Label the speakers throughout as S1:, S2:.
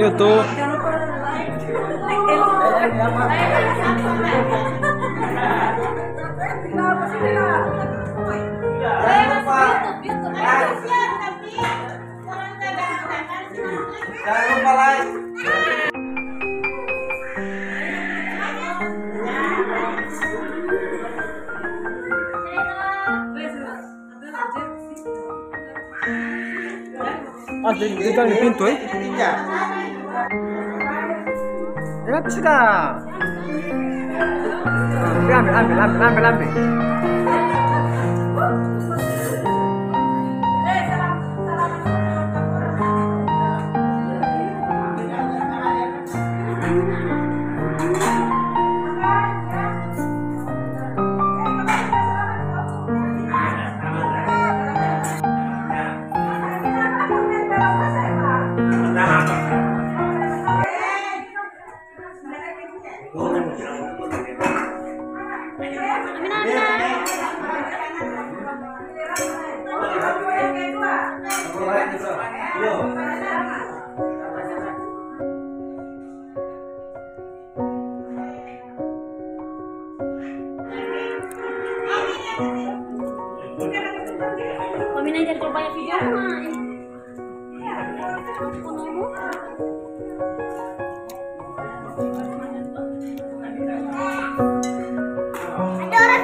S1: YouTube.
S2: Jangan lupa like.
S1: Ah, digang di pintu eh.
S2: Tiga.
S1: Ya, sudah. Ambil, ambil, ambil, ambil, ambil, ambil.
S3: Kami najar kalau banyak video mah.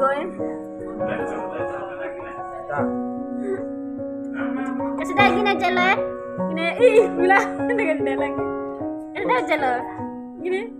S3: video. Para Cigoy. Kasi dahil ginadjala. Gina, ih, wala. Naganda lagi. Kasi dahil jala. Gini.